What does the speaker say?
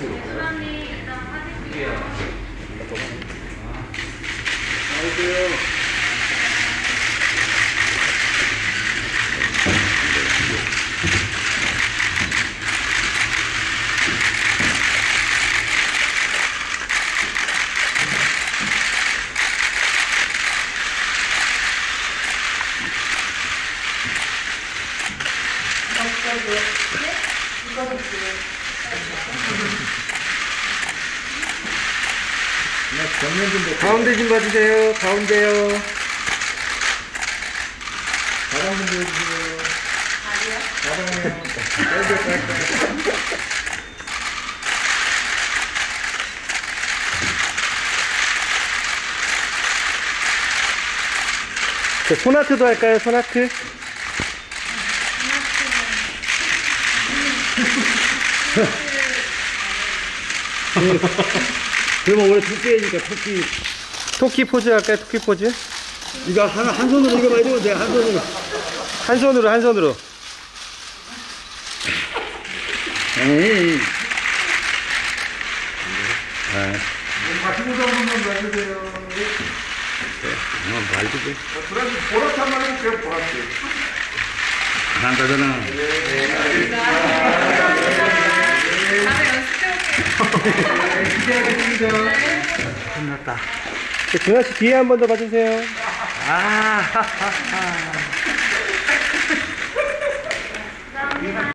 네? 이거는 지금 가운데 좀 봐주세요. 가운데요. 가방 좀 보여주세요. 가방이요? 가방이요. 자, 소나트도 할까요? 소나트? 그러면 원래 토끼니까 토끼. 토끼 포즈 할까요? 토끼 포즈? 이거 한, 한 손으로 이거 많이 되면 돼. 한 손으로. 한 손으로, 한 손으로. 에이. 한번 봐주세요. 아, 말도 돼. 그래서 보라탄 말고 그냥 보라탄. 안 가잖아. 끝났다. 준하 씨 뒤에 한 번 더 봐주세요. 아, 하하하.